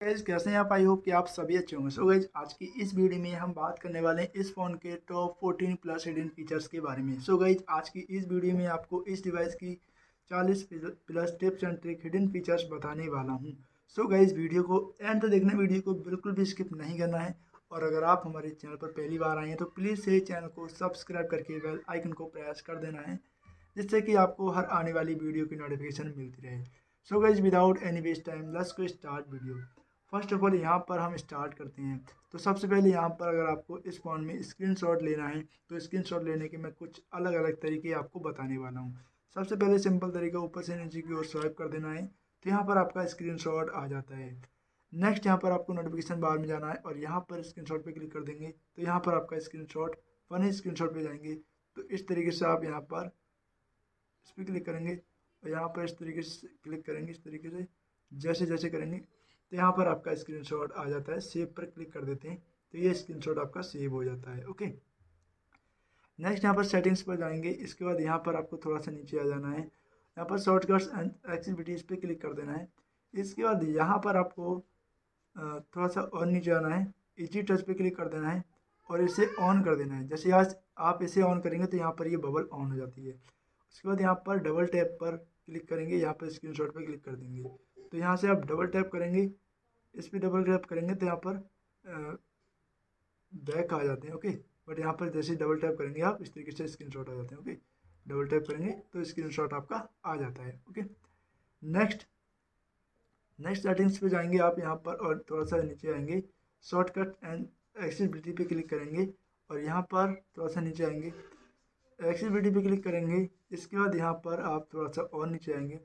Guys कैसे हैं आप? आई होप कि आप सभी अच्छे होंगे। सो गाइज़ आज की इस वीडियो में हम बात करने वाले हैं इस फ़ोन के टॉप 14 प्लस हिडन फीचर्स के बारे में। सो गाइज़ आज की इस वीडियो में आपको इस डिवाइस की 40 plus tips and trick hidden features बताने वाला हूँ। सो गाइज़ वीडियो को एंड तक देखना। वीडियो को बिल्कुल भी स्किप नहीं करना है। और अगर आप हमारे चैनल पर पहली बार आए हैं तो प्लीज़ से चैनल को सब्सक्राइब करके बेल आइकन को प्रेस कर देना है, जिससे कि आपको हर आने वाली वीडियो की नोटिफिकेशन मिलती रहे। So guys without any waste time let's को start video first of all यहाँ पर हम स्टार्ट करते हैं। तो सबसे पहले यहाँ पर अगर आपको इस फ़ोन में स्क्रीनशॉट लेना है तो स्क्रीनशॉट लेने के मैं कुछ अलग अलग तरीके आपको बताने वाला हूँ। सबसे पहले सिंपल तरीका ऊपर से नीचे की ओर स्वाइप कर देना है तो यहाँ पर आपका स्क्रीन आ जाता है। नेक्स्ट यहाँ पर आपको नोटिफिकेशन बार में जाना है और यहाँ पर स्क्रीन पे क्लिक कर देंगे तो यहाँ पर आपका स्क्रीन शॉट फनी स्क्रीन पे जाएँगे। तो इस तरीके से आप यहाँ पर इस पर क्लिक करेंगे और यहाँ पर इस तरीके से क्लिक करेंगे, इस तरीके से जैसे जैसे करेंगे तो यहाँ पर आपका स्क्रीनशॉट आ जाता है सेव पर क्लिक कर देते हैं तो ये स्क्रीनशॉट आपका सेव हो जाता है ओके नेक्स्ट यहाँ पर सेटिंग्स पर जाएँगे, इसके बाद यहाँ पर आपको थोड़ा सा नीचे आ जाना है, यहाँ पर शॉर्टकट्स एंड एक्टिविटीज़ पे क्लिक कर देना है, इसके बाद यहाँ पर आपको थोड़ा सा और नीचे आना है इजी टच पे क्लिक कर देना है, और इसे ऑन कर देना है, जैसे आज आप इसे ऑन करेंगे तो यहाँ पर ये बबल ऑन हो जाती है, उसके बाद यहाँ पर डबल टैप पर क्लिक करेंगे, यहाँ पर स्क्रीनशॉट पे क्लिक कर देंगे तो यहाँ से आप डबल टैप करेंगे इस पर डबल टैप करेंगे तो यहाँ पर बैक आ जाते हैं ओके बट यहाँ पर जैसे डबल टैप करेंगे आप, इस तरीके से स्क्रीनशॉट आ जाते हैं ओके डबल टैप करेंगे तो स्क्रीनशॉट आपका आ जाता है ओके नेक्स्ट नेक्स्ट सेटिंग्स पे जाएँगे आप यहाँ पर और थोड़ा सा नीचे आएँगे। शॉर्टकट एंड एक्सेसिबिलिटी पे क्लिक करेंगे और यहाँ पर थोड़ा सा नीचे आएँगे। एक्सेसिबिलिटी पे क्लिक करेंगे, इसके बाद यहाँ पर आप थोड़ा सा और नीचे आएँगे।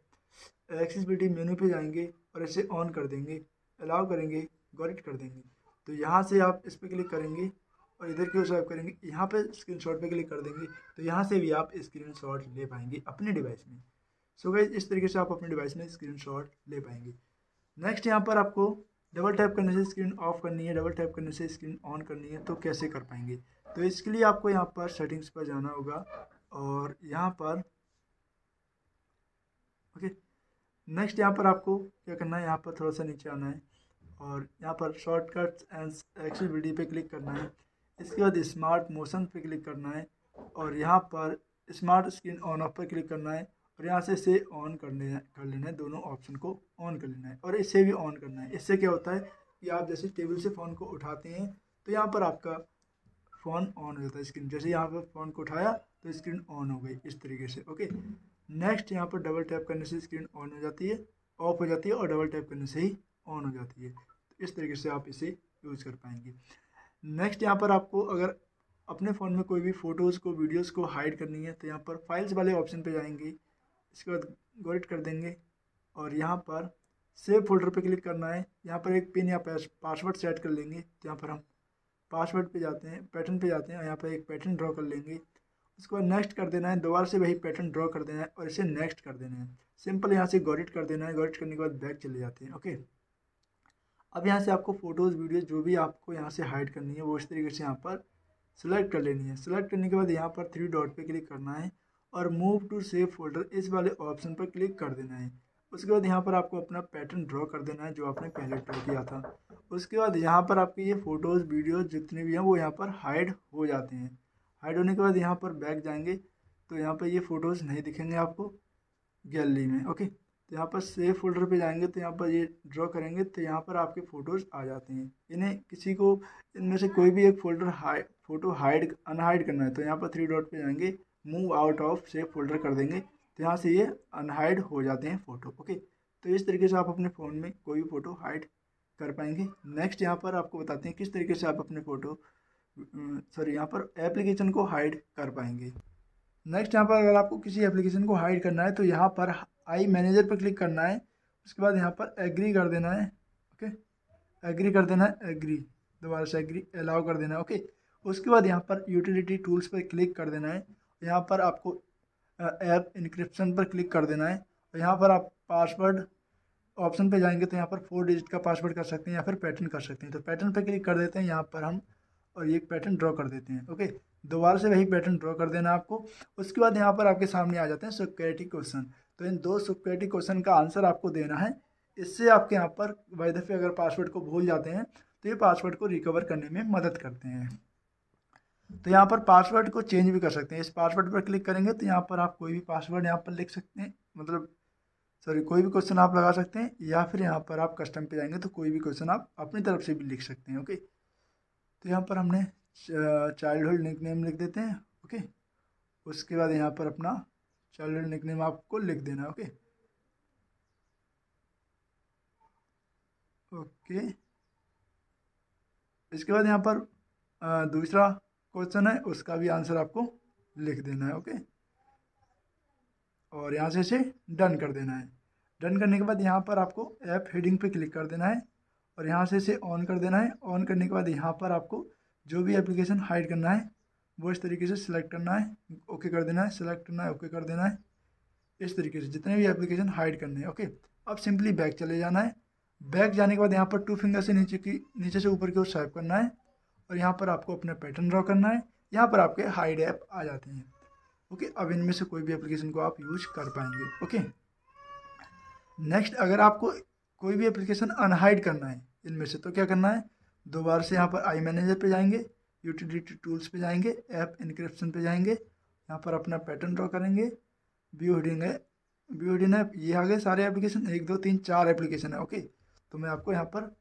एक्सेसिबिलिटी मेनू पे जाएँगे और इसे ऑन कर देंगे। अलाउ करेंगे गॉरिट कर देंगे। तो यहाँ से आप इस पर क्लिक करेंगे और इधर की स्वाइप करेंगे। यहाँ पे स्क्रीनशॉट पे क्लिक कर देंगे। तो यहाँ से भी आप स्क्रीनशॉट ले पाएँगे अपने डिवाइस में। सो गई इस तरीके से आप अपने डिवाइस में स्क्रीनशॉट ले पाएँगे। नेक्स्ट यहाँ पर आपको डबल टैप करने से स्क्रीन ऑफ़ करनी है डबल टैप करने से स्क्रीन ऑन करनी है तो कैसे कर पाएँगे? तो इसके लिए आपको यहाँ पर सेटिंग्स पर जाना होगा और यहाँ पर ओके नेक्स्ट यहाँ पर आपको क्या करना है? यहाँ पर थोड़ा सा नीचे आना है। और यहाँ पर शॉर्टकट्स एंड एक्सेसिबिलिटी पे क्लिक करना है। इसके बाद स्मार्ट मोशन पे क्लिक करना है और यहाँ पर स्मार्ट स्क्रीन ऑन ऑफ़ पर क्लिक करना है और यहाँ से इसे ऑन कर लेना कर लेना है। दोनों ऑप्शन को ऑन कर लेना है और इसे भी ऑन करना है। इससे क्या होता है कि आप जैसे टेबल से फ़ोन को उठाते हैं तो यहाँ पर आपका फ़ोन ऑन हो जाता है स्क्रीन जैसे यहाँ पर फ़ोन को उठाया तो स्क्रीन ऑन हो गई इस तरीके से ओके नेक्स्ट यहाँ पर डबल टैप करने से स्क्रीन ऑन हो जाती है ऑफ़ हो जाती है और डबल टैप करने से ही ऑन हो जाती है। तो इस तरीके से आप इसे यूज़ कर पाएँगे। नेक्स्ट यहाँ पर आपको अगर अपने फ़ोन में कोई भी फ़ोटोज़ को वीडियोज़ को हाइड करनी है तो यहाँ पर फाइल्स वाले ऑप्शन पे जाएँगे। इसके बाद गोरिट कर देंगे और यहाँ पर सेव फोल्डर पे क्लिक करना है। यहाँ पर एक पिन या पासवर्ड सेट कर लेंगे। तो यहाँ पर हम पासवर्ड पे जाते हैं पैटर्न पे जाते हैं और यहाँ पर एक पैटर्न ड्रॉ कर लेंगे। उसके बाद नेक्स्ट कर देना है। दोबारा से वही पैटर्न ड्रॉ कर देना है और इसे नेक्स्ट कर देना है। सिंपल यहाँ से गोरिट कर देना है। गोरिट करने के बाद बैक चले जाते हैं। ओके अब यहाँ से आपको फ़ोटोज़ वीडियो जो भी आपको यहाँ से हाइड करनी है, वो इस तरीके से यहाँ पर सेलेक्ट कर लेनी है। सेलेक्ट करने के बाद यहाँ पर थ्री डॉट पे क्लिक करना है और मूव टू सेव फोल्डर इस वाले ऑप्शन पर क्लिक कर देना है। उसके बाद यहाँ पर आपको अपना पैटर्न ड्रॉ कर देना है, जो आपने पहले ड्रॉ किया था। उसके बाद यहाँ पर आपके ये फ़ोटोज़ वीडियोज़ जितने भी हैं, वो यहाँ पर हाइड हो जाते हैं। हाइड होने के बाद यहाँ पर बैक जाएँगे तो यहाँ पर ये फ़ोटोज़ नहीं दिखेंगे आपको गैलरी में ओके तो यहाँ पर सेव फोल्डर पे जाएँगे तो यहाँ पर ये ड्रॉ करेंगे तो यहाँ पर आपके फ़ोटोज़ आ जाते हैं। इन्हें किसी को, इनमें से कोई भी एक folder hide photo hide unhide करना है तो यहाँ पर थ्री डॉट पे जाएँगे move out of save folder कर देंगे तो यहाँ से ये अनहाइड हो जाते हैं फ़ोटो ओके तो इस तरीके से आप अपने फ़ोन में कोई भी फ़ोटो हाइड कर पाएँगे। नेक्स्ट यहाँ पर आपको बताते हैं किस तरीके से आप अपने फ़ोटो सॉरी यहाँ पर एप्लीकेशन को हाइड कर पाएँगे। नेक्स्ट यहाँ पर अगर आपको किसी एप्लीकेशन को हाइड करना है तो यहाँ पर आई मैनेजर पर क्लिक करना है, उसके बाद यहाँ पर एग्री कर देना है, ओके? एग्री कर देना है, एग्री। दोबारा से एग्री अलाउ कर देना है, ओके? उसके बाद यहाँ पर यूटिलिटी टूल्स पर क्लिक कर देना है, यहाँ पर आपको ऐप इनक्रिप्शन पर क्लिक कर देना है यहाँ पर आप पासवर्ड ऑप्शन पे जाएँगे तो यहाँ पर फोर डिजिट का पासवर्ड कर सकते हैं या फिर पैटर्न कर सकते हैं। तो पैटर्न पे क्लिक कर देते हैं यहाँ पर हम, और ये पैटर्न ड्रॉ कर देते हैं, ओके? दोबारा से वही पैटर्न ड्रॉ कर देना आपको। उसके बाद यहाँ पर आपके सामने आ जाते हैं सिक्योरिटी क्वेश्चन तो इन दो सिक्योरिटी क्वेश्चन का आंसर आपको देना है। इससे आपके यहाँ पर भाई दफ़े अगर पासवर्ड को भूल जाते हैं तो ये पासवर्ड को रिकवर करने में मदद करते हैं। तो यहाँ पर पासवर्ड को चेंज भी कर सकते हैं। इस पासवर्ड पर क्लिक करेंगे तो यहाँ पर आप कोई भी पासवर्ड यहाँ पर लिख सकते हैं। मतलब सॉरी कोई भी क्वेश्चन आप लगा सकते हैं, या फिर यहाँ पर आप कस्टम पे जाएँगे तो कोई भी क्वेश्चन आप अपनी तरफ़ से भी लिख सकते हैं ओके तो यहाँ पर हमने चाइल्डहुड निक नेम लिख देते हैं ओके उसके बाद यहाँ पर अपना चाइल्डहुड निक नेम आपको लिख देना ओके ओके इसके बाद यहाँ पर दूसरा क्वेश्चन है, उसका भी आंसर आपको लिख देना है ओके और यहाँ से इसे डन कर देना है। डन करने के बाद यहाँ पर आपको ऐप हेडिंग पे क्लिक कर देना है और यहाँ से इसे ऑन कर देना है। ऑन करने के बाद यहाँ पर आपको जो भी एप्लीकेशन हाइड करना है वो इस तरीके से सिलेक्ट करना है ओके कर देना है सिलेक्ट करना है ओके कर देना है। इस तरीके से, जितने भी एप्लीकेशन हाइड करने हैं ओके अब सिंपली बैक चले जाना है। बैक जाने के बाद यहाँ पर टू फिंगर से नीचे की, नीचे से ऊपर की ओर स्वाइप करना है और यहाँ पर आपको अपना पैटर्न ड्रॉ करना है। यहाँ पर आपके हाइड ऐप आ जाते हैं ओके अब इनमें से कोई भी एप्लीकेशन को आप यूज़ कर पाएँगे ओके नेक्स्ट अगर आपको कोई भी एप्लीकेशन अनहाइड करना है, इनमें से तो क्या करना है? दोबारा से यहाँ पर आई मैनेजर पे जाएँगे। यूटिलिटी टूल्स पे जाएँगे, ऐप इनक्रिप्शन पे जाएँगे, यहाँ पर अपना पैटर्न ड्रॉ करेंगे, व्यू हिडिंग है, व्यू हिडिंग है, ये आ गए सारे एप्लीकेशन, एक, दो, तीन, चार एप्लीकेशन है, ओके? तो मैं आपको यहाँ पर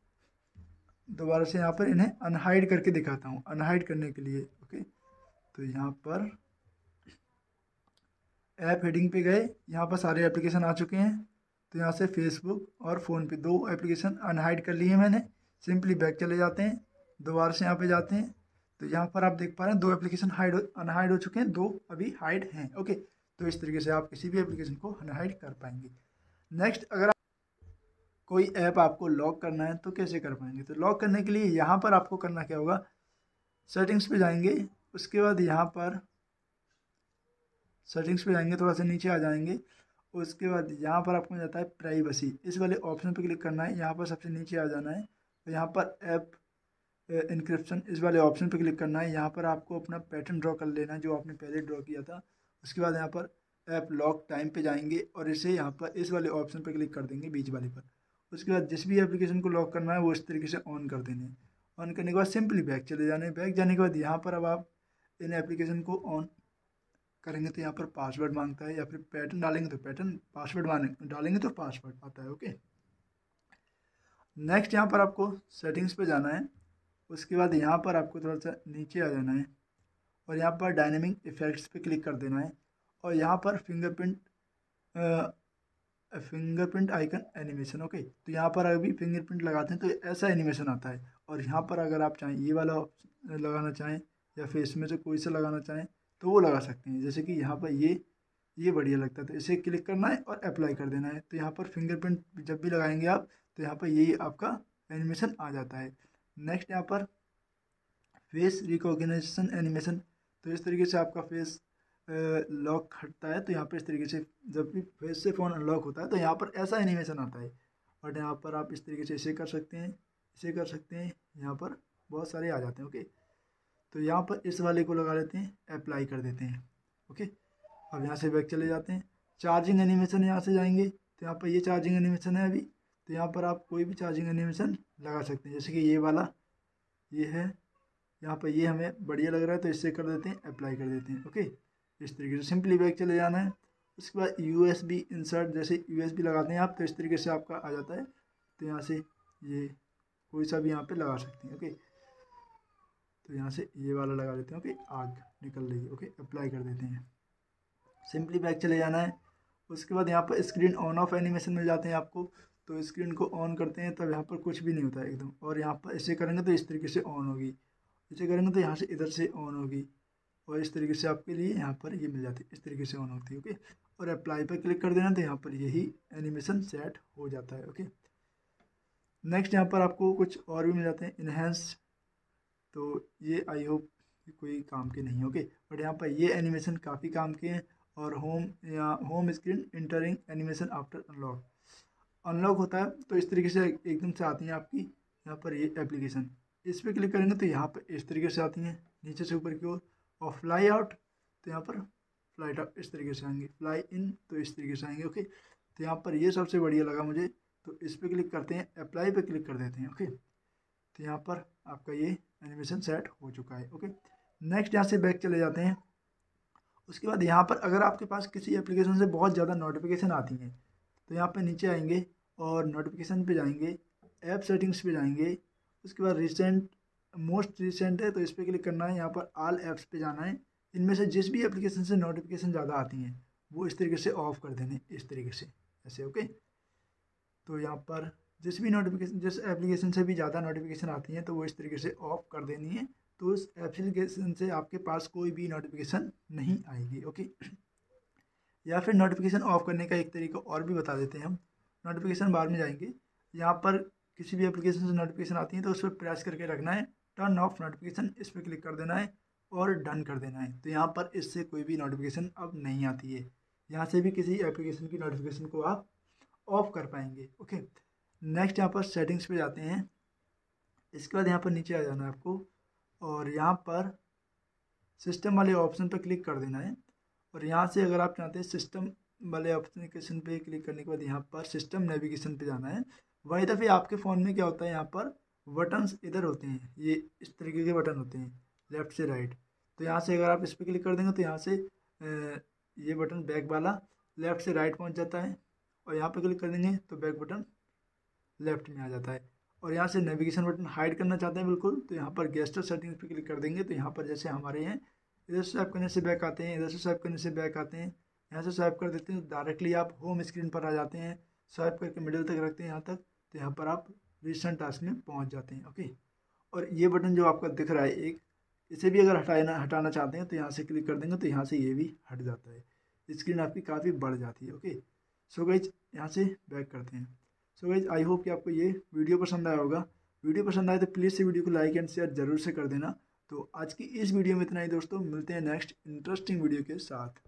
दोबारा से यहाँ पर इन्हें अनहाइड करके दिखाता हूँ, अनहाइड करने के लिए, ओके? तो यहाँ पर ऐप हेडिंग पे गए, यहाँ पर सारे एप्लीकेशन आ चुके हैं तो यहाँ से फेसबुक और फ़ोन पे दो एप्लीकेशन अनहाइड कर लिए मैंने, सिंपली बैक चले जाते हैं, दोबारा से यहाँ पे जाते हैं तो यहाँ पर आप देख पा रहे हैं दो एप्लीकेशन हाइड अनहाइड हो चुके हैं, दो अभी हाइड हैं ओके तो इस तरीके से आप किसी भी एप्लीकेशन को अनहाइड कर पाएँगे। नेक्स्ट अगर आप कोई ऐप आपको लॉक करना है तो कैसे कर पाएँगे? तो लॉक करने के लिए यहाँ पर आपको करना क्या होगा? सेटिंग्स पे जाएँगे, उसके बाद यहाँ पर सेटिंग्स पे जाएँगे, थोड़ा सा नीचे आ जाएँगे, उसके बाद यहाँ पर आपको जाता है प्राइवेसी इस वाले ऑप्शन पे क्लिक करना है, यहाँ पर सबसे नीचे आ जाना है तो यहाँ पर ऐप इनक्रिप्शन इस वाले ऑप्शन पर क्लिक करना है। यहाँ पर आपको अपना पैटर्न ड्रॉ कर लेना है, जो आपने पहले ड्रॉ किया था। उसके बाद यहाँ पर ऐप लॉक टाइम पे जाएँगे और इसे यहाँ पर इस वाले ऑप्शन पर क्लिक कर देंगे बीच वाले पर। उसके बाद जिस भी एप्लीकेशन को लॉक करना है, वो इस तरीके से ऑन कर देने ऑन करने के बाद सिंपली बैक चले जाने बैक जाने के बाद यहाँ पर अब आप इन एप्लीकेशन को ऑन करेंगे तो यहाँ पर पासवर्ड माँगता है या फिर पैटर्न डालेंगे तो पैटर्न पासवर्ड डालेंगे तो पासवर्ड आता है ओके नेक्स्ट यहाँ पर आपको सेटिंग्स पे जाना है। उसके बाद यहाँ पर आपको थोड़ा सा नीचे आ जाना है और यहाँ पर डायनेमिक इफ़ेक्ट्स पे क्लिक कर देना है और यहाँ पर fingerprint fingerprint icon animation okay तो यहाँ पर अभी फिंगरप्रिंट लगाते हैं तो ऐसा एनिमेशन आता है और यहाँ पर अगर आप चाहें, ये वाला लगाना चाहें या फेस में से कोई सा लगाना चाहें तो वो लगा सकते हैं। जैसे कि यहाँ पर ये ये बढ़िया लगता है तो इसे क्लिक करना है और अप्लाई कर देना है। तो यहाँ पर फिंगरप्रिंट जब भी लगाएँगे आप तो यहाँ पर यही आपका एनिमेशन आ जाता है। नेक्स्ट यहाँ पर फेस रिकॉग्निशन एनिमेशन तो इस तरीके से आपका फेस लॉक हटता है तो यहाँ पर इस तरीके से जब भी फेस से फ़ोन अनलॉक होता है तो यहाँ पर ऐसा एनिमेशन आता है। और यहाँ पर आप इस तरीके से इसे कर सकते हैं, इसे कर सकते हैं, यहाँ पर बहुत सारे आ जाते हैं ओके तो यहाँ पर इस वाले को लगा लेते हैं अप्लाई कर देते हैं ओके अब यहाँ से बैक चले जाते हैं। चार्जिंग एनिमेशन यहाँ से जाएँगे तो यहाँ पर ये चार्जिंग एनिमेशन है अभी। तो यहाँ पर आप कोई भी चार्जिंग एनिमेशन लगा सकते हैं। जैसे कि ये वाला, ये है। यहाँ पर ये हमें बढ़िया लग रहा है तो इससे कर देते हैं अप्लाई कर देते हैं ओके इस तरीके से सिंपली बैग चले जाना है। उसके बाद यू एस बी इंसर्ट जैसे यू एस बी लगाते हैं आप तो इस तरीके से आपका आ जाता है। तो यहाँ से ये कोई सा भी यहाँ पे लगा सकते हैं ओके तो यहाँ से ये वाला लगा देते हैं ओके आग निकल रही है ओके अप्लाई कर देते हैं। सिंपली बैग चले जाना है। उसके बाद यहाँ पर स्क्रीन ऑन ऑफ़ एनिमेशन मिल जाते हैं आपको। तो स्क्रीन को ऑन करते हैं, तब यहाँ पर कुछ भी नहीं होता है एकदम। और यहाँ पर ऐसे करेंगे तो इस तरीके से ऑन होगी। ऐसे करेंगे तो यहाँ से इधर से ऑन होगी। और इस तरीके से आपके लिए यहाँ पर ये मिल जाती है। इस तरीके से ऑन होती है ओके और अप्लाई पर क्लिक कर देना तो यहाँ पर यही एनिमेशन सेट हो जाता है ओके नेक्स्ट यहाँ पर आपको कुछ और भी मिल जाते हैं। इन्हेंस तो ये आई होप कोई काम के नहीं ओके बट यहाँ पर ये एनिमेशन काफ़ी काम के हैं। और होम या home screen entering animation after unlock unlock होता है तो इस तरीके से एकदम से आती हैं आपकी यहाँ पर ये एप्लीकेशन इस पर क्लिक करेंगे तो यहाँ पर इस तरीके से आती हैं, नीचे से ऊपर की ओर, और फ्लाई आउट तो यहाँ पर फ़्लाइट आउट इस तरीके से आएँगे फ्लाई इन तो इस तरीके से आएँगे ओके तो यहाँ पर ये सबसे बढ़िया लगा मुझे तो इस पर क्लिक करते हैं अप्लाई पे क्लिक कर देते हैं ओके तो यहाँ पर आपका ये एनिमेशन सेट हो चुका है ओके नेक्स्ट यहाँ से बैक चले जाते हैं। उसके बाद यहाँ पर अगर आपके पास किसी एप्लीकेशन से बहुत ज़्यादा नोटिफिकेशन आती हैं तो यहाँ पर नीचे आएँगे और नोटिफिकेशन पे जाएँगे ऐप सेटिंग्स पे जाएँगे। उसके बाद रिसेंट मोस्ट रिसेंट है तो इस पर क्लिक करना है। यहाँ पर आल ऐप्स पे जाना है। इनमें से जिस भी एप्लीकेशन से नोटिफिकेशन ज़्यादा आती हैं, वो इस तरीके से ऑफ़ कर देने, इस तरीके से। ऐसे ओके तो यहाँ पर जिस भी नोटिफिकेशन जिस एप्लीकेशन से भी ज़्यादा नोटिफिकेशन आती हैं तो वो इस तरीके से ऑफ़ कर देनी है। तो उस एप्लीकेशन से आपके पास कोई भी नोटिफिकेशन नहीं आएगी ओके या फिर नोटिफिकेशन ऑफ़ करने का एक तरीका और भी बता देते हैं हम। नोटिफिकेशन बाद में जाएँगे। यहाँ पर किसी भी एप्लीकेशन से नोटिफिकेशन आती है तो उस पर प्रेस करके रखना है। टर्न ऑफ़ नोटिफिकेशन इस पर क्लिक कर देना है और डन कर देना है। तो यहाँ पर इससे कोई भी नोटिफिकेशन अब नहीं आती है। यहाँ से भी किसी एप्लीकेशन की नोटिफिकेशन को आप ऑफ़ कर पाएँगे ओके नेक्स्ट यहाँ पर सेटिंग्स पे जाते हैं। इसके बाद यहाँ पर नीचे आ जाना है आपको और यहाँ पर सिस्टम वाले ऑप्शन पर क्लिक कर देना है। और यहाँ से अगर आप चाहते हैं सिस्टम वाले ऑप्शन पे क्लिक करने के बाद यहाँ पर सिस्टम नेविगेशन पे जाना है। वही दफ़े आपके फ़ोन में क्या होता है यहाँ पर बटन्स इधर होते हैं। ये इस तरीके के बटन होते हैं लेफ़्ट से राइट तो यहाँ से अगर आप इस पर क्लिक कर देंगे तो यहाँ से ये बटन बैक वाला लेफ़्ट से राइट पहुँच जाता है और यहाँ पर क्लिक कर देंगे तो बैक बटन लेफ़्ट में आ जाता है। और यहाँ से नेविगेशन बटन हाइड करना चाहते हैं बिल्कुल तो यहाँ पर गेस्टर सेटिंग्स पे क्लिक कर देंगे तो यहाँ पर जैसे हमारे हैं, इधर से स्वाइप करने से बैक आते हैं, इधर से स्वाइप करने से बैक आते हैं यहाँ से स्वाइप कर देते हैं डायरेक्टली आप होम स्क्रीन पर आ जाते हैं स्वाइप करके मिडिल तक रखते हैं यहाँ तक तो यहाँ पर आप रिसेंट टास्क में पहुँच जाते हैं ओके और ये बटन जो आपका दिख रहा है एक, इसे भी अगर हटाना हटाना चाहते हैं तो यहाँ से क्लिक कर देंगे तो यहाँ से ये भी हट जाता है। स्क्रीन आपकी काफ़ी बढ़ जाती है ओके सो गई यहाँ से बैक करते हैं। सो गाइज़ आई होप कि आपको ये वीडियो पसंद आया होगा। वीडियो पसंद आए तो प्लीज़ से वीडियो को लाइक एंड शेयर ज़रूर से कर देना। तो आज की इस वीडियो में इतना ही दोस्तों, मिलते हैं नेक्स्ट इंटरेस्टिंग वीडियो के साथ।